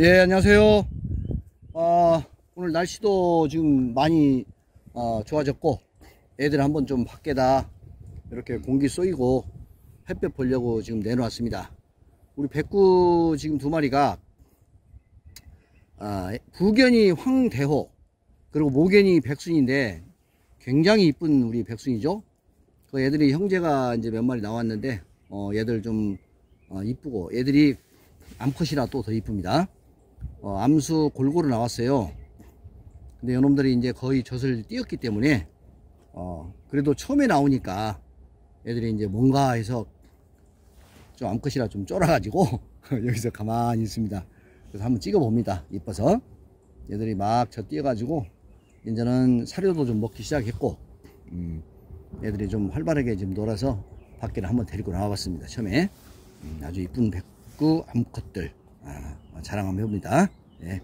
예, 안녕하세요. 아, 오늘 날씨도 지금 많이 어, 좋아졌고, 애들 한번 좀 밖에다 이렇게 공기 쏘이고 햇볕 보려고 지금 내놓았습니다. 우리 백구 지금 두 마리가 아, 부견이 황대호 그리고 모견이 백순인데 굉장히 이쁜 우리 백순이죠. 그 애들이 형제가 이제 몇 마리 나왔는데 어, 얘들 좀 어, 이쁘고 애들이 암컷이라 또 더 이쁩니다. 어, 암수 골고루 나왔어요. 근데 요놈들이 이제 거의 젖을 띄었기 때문에 어, 그래도 처음에 나오니까 애들이 이제 뭔가 해서 좀 암컷이라 좀 쫄아가지고 여기서 가만히 있습니다. 그래서 한번 찍어 봅니다. 이뻐서 얘들이 막젖 띄어가지고 이제는 사료도 좀 먹기 시작했고 음, 애들이 좀 활발하게 지금 놀아서 밖에 한번 데리고 나와봤습니다. 처음에 음, 아주 이쁜 백구 암컷들 아, 자랑 한번 해봅니다. 예.